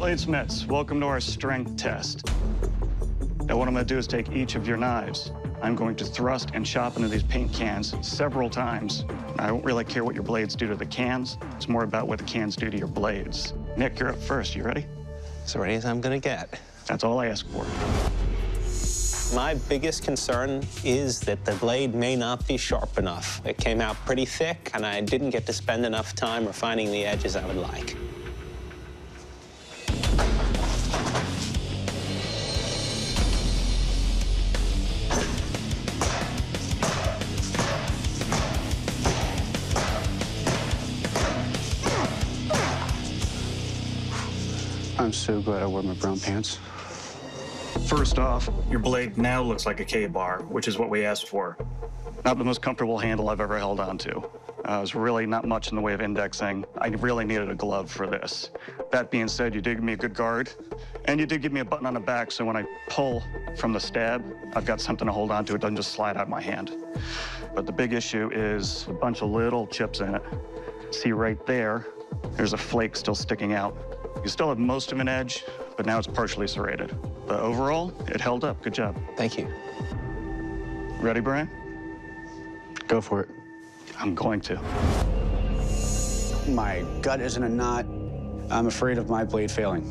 Bladesmiths, welcome to our strength test. Now what I'm gonna do is take each of your knives. I'm going to thrust and chop into these paint cans several times. I don't really care what your blades do to the cans. It's more about what the cans do to your blades. Nick, you're up first. You ready? As ready as I'm gonna get. That's all I ask for. My biggest concern is that the blade may not be sharp enough. It came out pretty thick, and I didn't get to spend enough time refining the edges I would like. I'm so glad I wore my brown pants. First off, your blade now looks like a KA-BAR, which is what we asked for. Not the most comfortable handle I've ever held on to. Uh, it was really not much in the way of indexing. I really needed a glove for this. That being said, you did give me a good guard, and you did give me a button on the back, so when I pull from the stab, I've got something to hold on to. It doesn't just slide out of my hand. But the big issue is a bunch of little chips in it. See right there, there's a flake still sticking out. You still have most of an edge, but now it's partially serrated. But overall, it held up. Good job. Thank you. Ready, Brian? Go for it. I'm going to. My gut is in a knot. I'm afraid of my blade failing.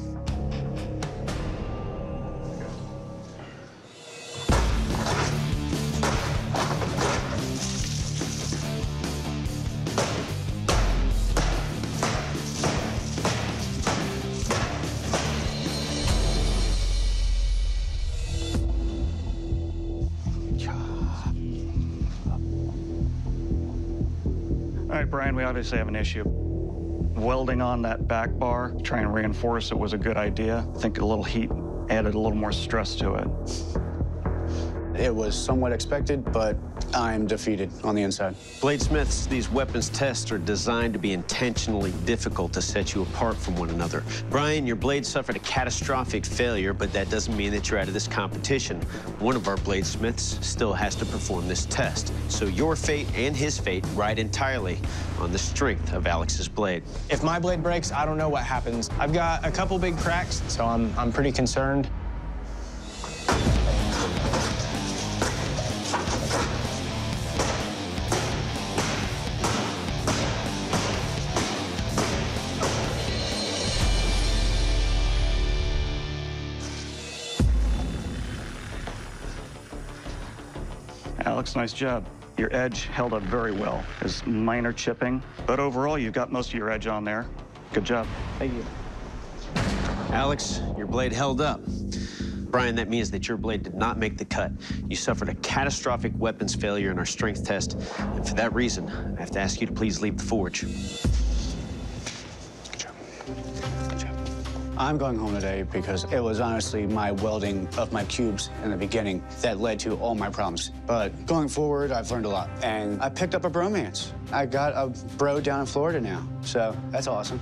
Right, Brian, we obviously have an issue. Welding on that back bar, trying to reinforce it was a good idea. I think a little heat added a little more stress to it. It was somewhat expected, but I'm defeated on the inside. Bladesmiths, these weapons tests are designed to be intentionally difficult to set you apart from one another. Brian, your blade suffered a catastrophic failure, but that doesn't mean that you're out of this competition. One of our bladesmiths still has to perform this test. So your fate and his fate ride entirely on the strength of Alex's blade. If my blade breaks, I don't know what happens. I've got a couple big cracks, so I'm, I'm pretty concerned. Alex, nice job. Your edge held up very well. There's minor chipping, but overall, you've got most of your edge on there. Good job. Thank you. Alex, your blade held up. Brian, that means that your blade did not make the cut. You suffered a catastrophic weapons failure in our strength test, and for that reason, I have to ask you to please leave the forge. Good job. Good job. I'm going home today because it was honestly my welding of my cubes in the beginning that led to all my problems. But going forward, I've learned a lot. And I picked up a bromance. I got a bro down in Florida now, so that's awesome.